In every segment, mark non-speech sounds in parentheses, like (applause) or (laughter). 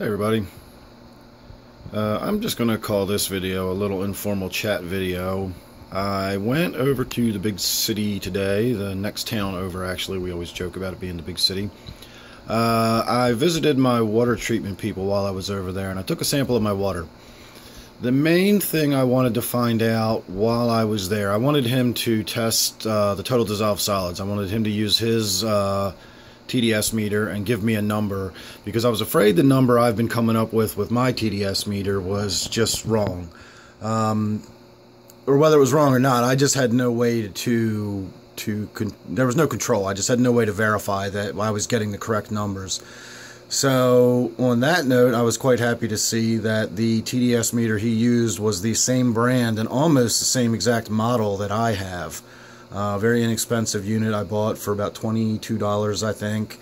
Hey everybody. Uh, I'm just going to call this video a little informal chat video. I went over to the big city today, the next town over actually. We always joke about it being the big city. Uh, I visited my water treatment people while I was over there and I took a sample of my water. The main thing I wanted to find out while I was there, I wanted him to test uh, the total dissolved solids. I wanted him to use his uh, TDS meter and give me a number because I was afraid the number I've been coming up with with my TDS meter was just wrong. Um, or whether it was wrong or not, I just had no way to to there was no control. I just had no way to verify that I was getting the correct numbers. So on that note, I was quite happy to see that the TDS meter he used was the same brand and almost the same exact model that I have. Uh, very inexpensive unit I bought for about $22, I think.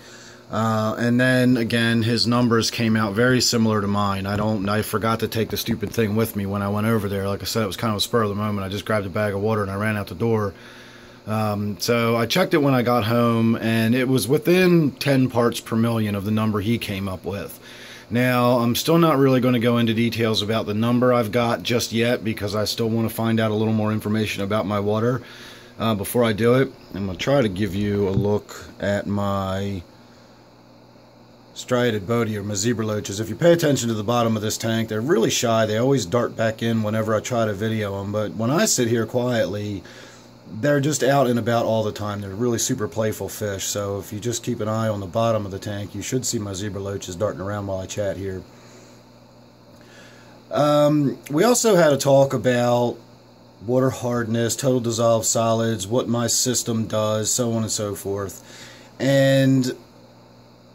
Uh, and then again, his numbers came out very similar to mine. I don't, I forgot to take the stupid thing with me when I went over there. Like I said, it was kind of a spur of the moment. I just grabbed a bag of water and I ran out the door. Um, so I checked it when I got home, and it was within 10 parts per million of the number he came up with. Now, I'm still not really going to go into details about the number I've got just yet because I still want to find out a little more information about my water uh, before I do it. I'm going to try to give you a look at my striata Botia or my zebra loaches. If you pay attention to the bottom of this tank, they're really shy. They always dart back in whenever I try to video them. But when I sit here quietly, they're just out and about all the time. They're really super playful fish. So if you just keep an eye on the bottom of the tank, you should see my zebra loaches darting around while I chat here. Um, we also had a talk about water hardness, total dissolved solids, what my system does, so on and so forth. And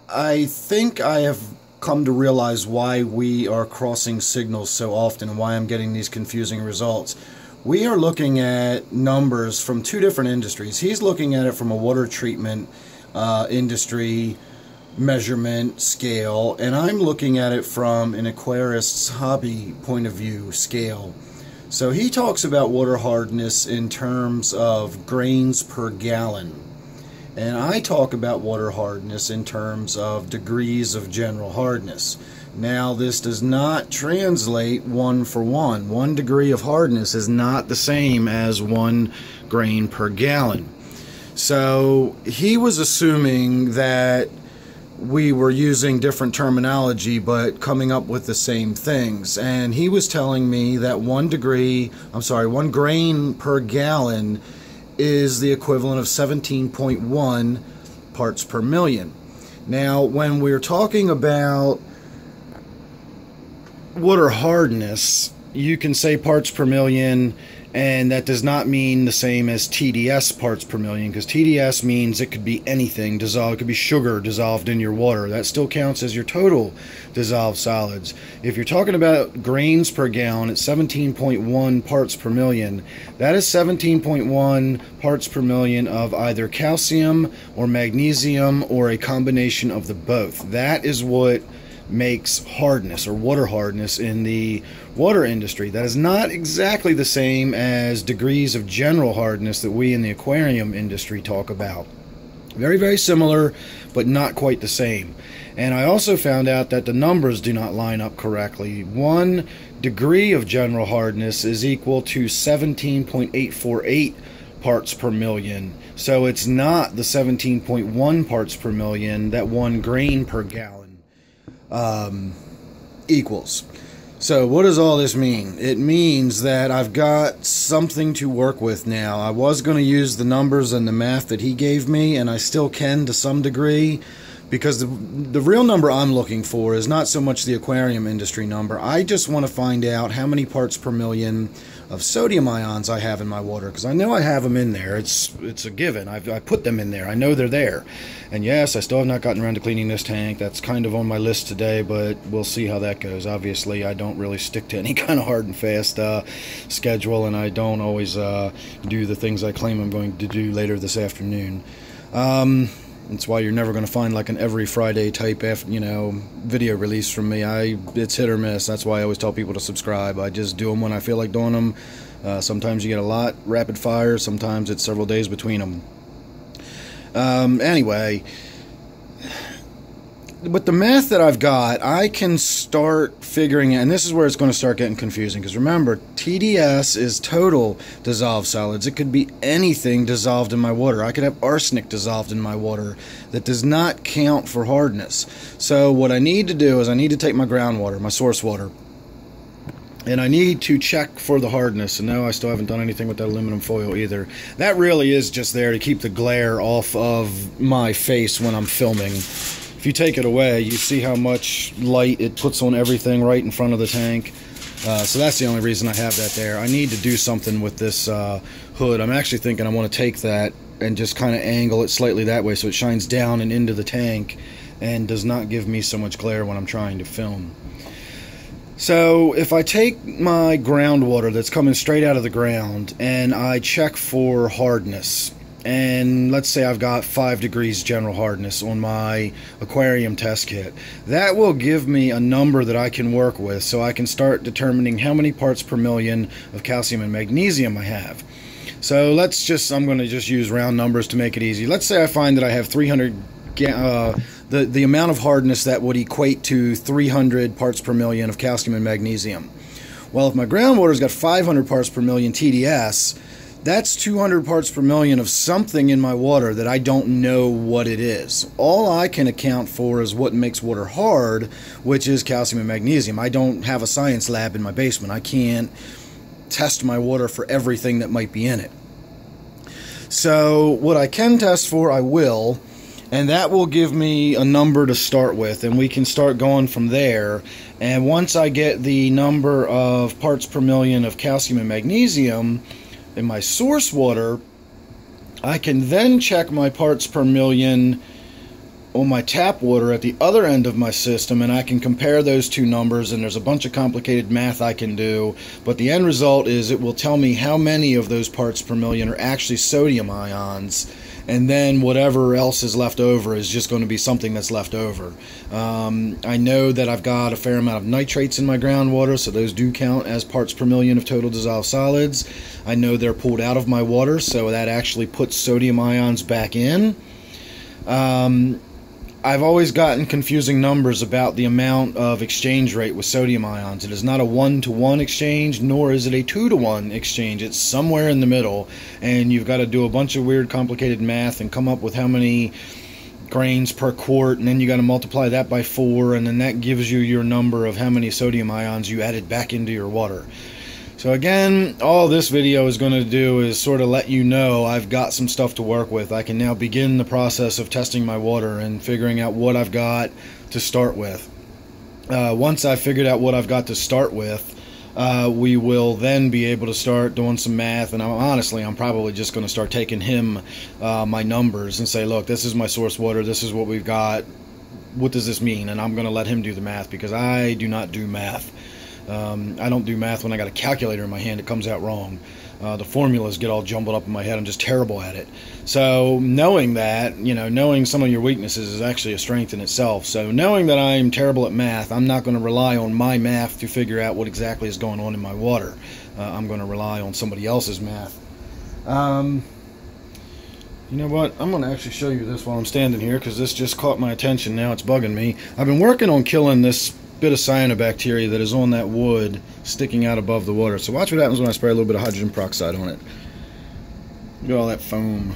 I think I have come to realize why we are crossing signals so often and why I'm getting these confusing results. We are looking at numbers from two different industries. He's looking at it from a water treatment uh, industry measurement scale, and I'm looking at it from an aquarist's hobby point of view scale. So he talks about water hardness in terms of grains per gallon. And I talk about water hardness in terms of degrees of general hardness. Now, this does not translate one for one. One degree of hardness is not the same as one grain per gallon. So he was assuming that we were using different terminology but coming up with the same things. And he was telling me that one degree, I'm sorry, one grain per gallon is the equivalent of 17.1 parts per million. Now, when we're talking about water hardness, you can say parts per million and that does not mean the same as TDS parts per million because TDS means it could be anything dissolved. It could be sugar dissolved in your water. That still counts as your total dissolved solids. If you're talking about grains per gallon, it's 17.1 parts per million. That is 17.1 parts per million of either calcium or magnesium or a combination of the both. That is what makes hardness or water hardness in the water industry. That is not exactly the same as degrees of general hardness that we in the aquarium industry talk about. Very, very similar, but not quite the same. And I also found out that the numbers do not line up correctly. One degree of general hardness is equal to 17.848 parts per million. So it's not the 17.1 parts per million that one grain per gallon um, equals. So, what does all this mean? It means that I've got something to work with now. I was going to use the numbers and the math that he gave me, and I still can to some degree, because the, the real number I'm looking for is not so much the aquarium industry number. I just want to find out how many parts per million of sodium ions I have in my water because I know I have them in there. It's it's a given. I've, I put them in there. I know they're there. And yes, I still have not gotten around to cleaning this tank. That's kind of on my list today, but we'll see how that goes. Obviously, I don't really stick to (laughs) any kind of hard and fast uh, schedule, and I don't always uh, do the things I claim I'm going to do later this afternoon. Um, that's why you're never going to find like an every Friday type, you know, video release from me. I it's hit or miss. That's why I always tell people to subscribe. I just do them when I feel like doing them. Uh, sometimes you get a lot rapid fire. Sometimes it's several days between them. Um, anyway, with the math that I've got, I can start figuring it, and this is where it's going to start getting confusing. Because remember, TDS is total dissolved solids. It could be anything dissolved in my water. I could have arsenic dissolved in my water that does not count for hardness. So what I need to do is I need to take my groundwater, my source water, and I need to check for the hardness. And no, I still haven't done anything with that aluminum foil either. That really is just there to keep the glare off of my face when I'm filming if you take it away, you see how much light it puts on everything right in front of the tank. Uh, so that's the only reason I have that there. I need to do something with this uh, hood. I'm actually thinking I want to take that and just kind of angle it slightly that way so it shines down and into the tank and does not give me so much glare when I'm trying to film. So if I take my groundwater that's coming straight out of the ground and I check for hardness, and let's say I've got five degrees general hardness on my aquarium test kit. That will give me a number that I can work with so I can start determining how many parts per million of calcium and magnesium I have. So let's just, I'm going to just use round numbers to make it easy. Let's say I find that I have 300, uh, the, the amount of hardness that would equate to 300 parts per million of calcium and magnesium. Well, if my groundwater's got 500 parts per million TDS, that's 200 parts per million of something in my water that I don't know what it is. All I can account for is what makes water hard, which is calcium and magnesium. I don't have a science lab in my basement. I can't test my water for everything that might be in it. So, what I can test for, I will, and that will give me a number to start with, and we can start going from there. And once I get the number of parts per million of calcium and magnesium, in my source water, I can then check my parts per million on my tap water at the other end of my system and I can compare those two numbers and there's a bunch of complicated math I can do but the end result is it will tell me how many of those parts per million are actually sodium ions and then whatever else is left over is just going to be something that's left over. Um, I know that I've got a fair amount of nitrates in my groundwater, so those do count as parts per million of total dissolved solids. I know they're pulled out of my water, so that actually puts sodium ions back in. Um, I've always gotten confusing numbers about the amount of exchange rate with sodium ions. It is not a one to one exchange, nor is it a two to one exchange. It's somewhere in the middle, and you've got to do a bunch of weird, complicated math and come up with how many grains per quart, and then you got to multiply that by four, and then that gives you your number of how many sodium ions you added back into your water. So again, all this video is going to do is sort of let you know I've got some stuff to work with. I can now begin the process of testing my water and figuring out what I've got to start with. Uh, once I've figured out what I've got to start with, uh, we will then be able to start doing some math. And I'm, honestly, I'm probably just going to start taking him uh, my numbers and say, look, this is my source water. This is what we've got. What does this mean? And I'm going to let him do the math because I do not do math. Um, I don't do math when I got a calculator in my hand. It comes out wrong. Uh, the formulas get all jumbled up in my head. I'm just terrible at it. So knowing that, you know, knowing some of your weaknesses is actually a strength in itself. So knowing that I'm terrible at math, I'm not going to rely on my math to figure out what exactly is going on in my water. Uh, I'm going to rely on somebody else's math. Um, you know what? I'm going to actually show you this while I'm standing here because this just caught my attention. Now it's bugging me. I've been working on killing this bit of cyanobacteria that is on that wood sticking out above the water. So watch what happens when I spray a little bit of hydrogen peroxide on it. Look at all that foam.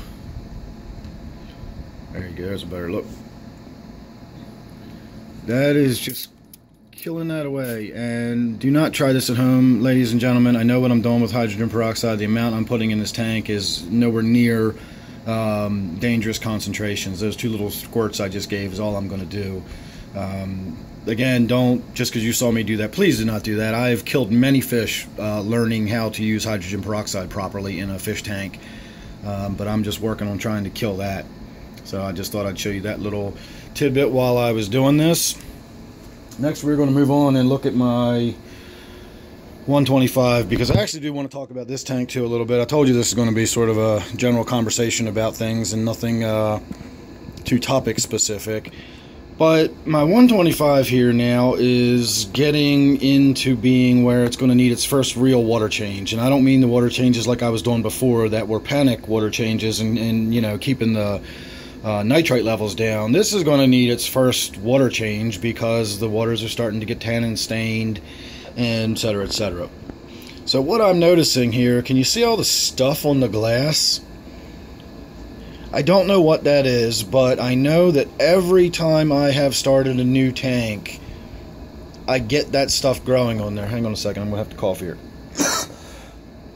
There you go, there's a better look. That is just killing that away. And do not try this at home, ladies and gentlemen. I know what I'm doing with hydrogen peroxide. The amount I'm putting in this tank is nowhere near um, dangerous concentrations. Those two little squirts I just gave is all I'm going to do. Um, again, don't just because you saw me do that, please do not do that. I've killed many fish uh, learning how to use hydrogen peroxide properly in a fish tank, um, but I'm just working on trying to kill that. So I just thought I'd show you that little tidbit while I was doing this. Next, we're going to move on and look at my 125 because I actually do want to talk about this tank too a little bit. I told you this is going to be sort of a general conversation about things and nothing uh, too topic specific. But my 125 here now is getting into being where it's going to need its first real water change. And I don't mean the water changes like I was doing before that were panic water changes and, and you know, keeping the uh, nitrite levels down. This is going to need its first water change because the waters are starting to get tannin stained and etc etc. So what I'm noticing here, can you see all the stuff on the glass? I don't know what that is, but I know that every time I have started a new tank, I get that stuff growing on there. Hang on a second, I'm to have to cough here. (coughs)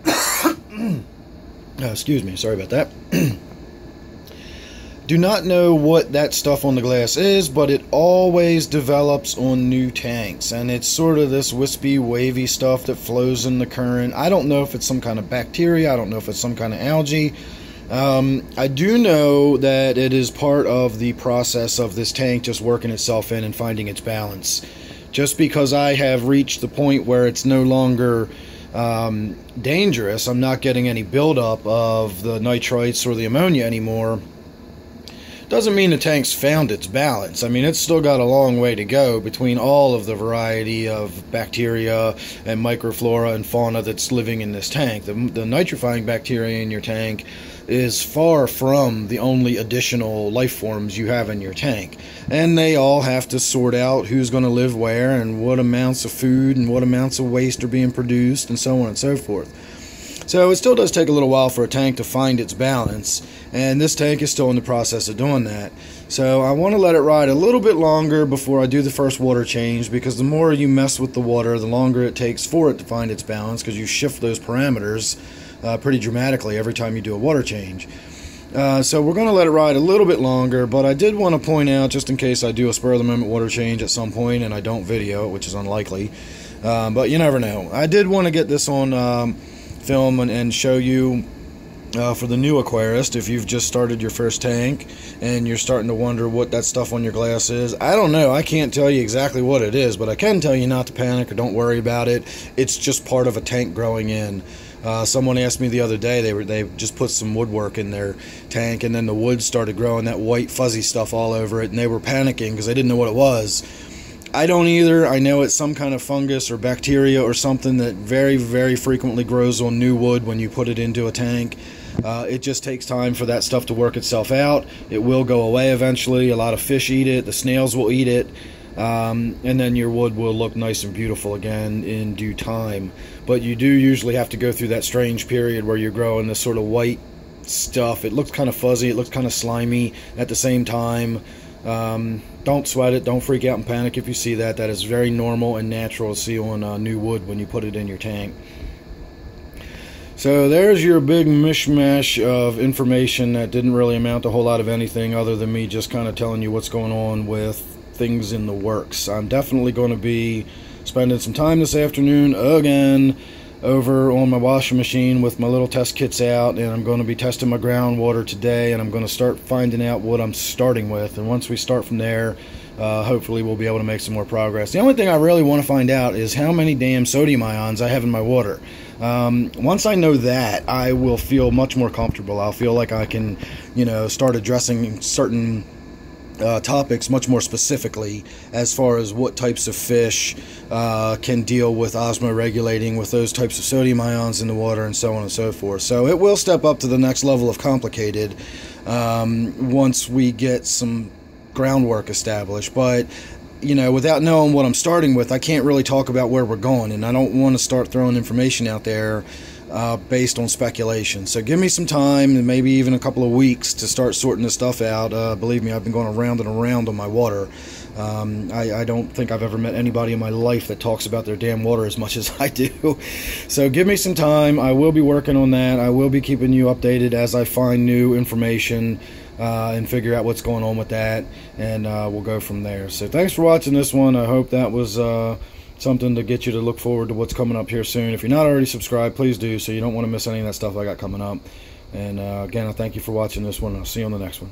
oh, excuse me, sorry about that. (coughs) Do not know what that stuff on the glass is, but it always develops on new tanks. And it's sort of this wispy, wavy stuff that flows in the current. I don't know if it's some kind of bacteria, I don't know if it's some kind of algae. Um, I do know that it is part of the process of this tank just working itself in and finding its balance. Just because I have reached the point where it's no longer um, dangerous, I'm not getting any buildup of the nitrites or the ammonia anymore doesn't mean the tank's found its balance. I mean, it's still got a long way to go between all of the variety of bacteria and microflora and fauna that's living in this tank. The, the nitrifying bacteria in your tank is far from the only additional life forms you have in your tank. And they all have to sort out who's going to live where and what amounts of food and what amounts of waste are being produced and so on and so forth. So it still does take a little while for a tank to find its balance, and this tank is still in the process of doing that. So I want to let it ride a little bit longer before I do the first water change because the more you mess with the water, the longer it takes for it to find its balance because you shift those parameters uh, pretty dramatically every time you do a water change. Uh, so we're going to let it ride a little bit longer, but I did want to point out, just in case I do a spur of the moment water change at some point and I don't video it, which is unlikely, um, but you never know. I did want to get this on um, film and, and show you uh, for the new aquarist if you've just started your first tank and you're starting to wonder what that stuff on your glass is i don't know i can't tell you exactly what it is but i can tell you not to panic or don't worry about it it's just part of a tank growing in uh, someone asked me the other day they were they just put some woodwork in their tank and then the wood started growing that white fuzzy stuff all over it and they were panicking because they didn't know what it was I don't either. I know it's some kind of fungus or bacteria or something that very, very frequently grows on new wood when you put it into a tank. Uh, it just takes time for that stuff to work itself out. It will go away eventually. A lot of fish eat it, the snails will eat it, um, and then your wood will look nice and beautiful again in due time. But you do usually have to go through that strange period where you're growing this sort of white stuff. It looks kind of fuzzy, it looks kind of slimy at the same time. Um, don't sweat it. Don't freak out and panic if you see that. That is very normal and natural to see on uh, new wood when you put it in your tank. So there's your big mishmash of information that didn't really amount to a whole lot of anything other than me just kind of telling you what's going on with things in the works. I'm definitely going to be spending some time this afternoon again over on my washing machine with my little test kits out and I'm going to be testing my groundwater today and I'm going to start finding out what I'm starting with and once we start from there uh, hopefully we'll be able to make some more progress. The only thing I really want to find out is how many damn sodium ions I have in my water. Um, once I know that, I will feel much more comfortable. I'll feel like I can, you know, start addressing certain uh, topics much more specifically as far as what types of fish uh, can deal with osmoregulating with those types of sodium ions in the water and so on and so forth. So it will step up to the next level of complicated um, once we get some groundwork established. But you know, without knowing what I'm starting with, I can't really talk about where we're going, and I don't want to start throwing information out there uh, based on speculation. So give me some time and maybe even a couple of weeks to start sorting this stuff out. Uh, believe me, I've been going around and around on my water. Um, I, I, don't think I've ever met anybody in my life that talks about their damn water as much (laughs) as I do. So give me some time. I will be working on that. I will be keeping you updated as I find new information. Uh, and figure out what's going on with that, and uh, we'll go from there. So, thanks for watching this one. I hope that was uh, something to get you to look forward to what's coming up here soon. If you're not already subscribed, please do so you don't want to miss any of that stuff I got coming up. And uh, again, I thank you for watching this one. I'll see you on the next one.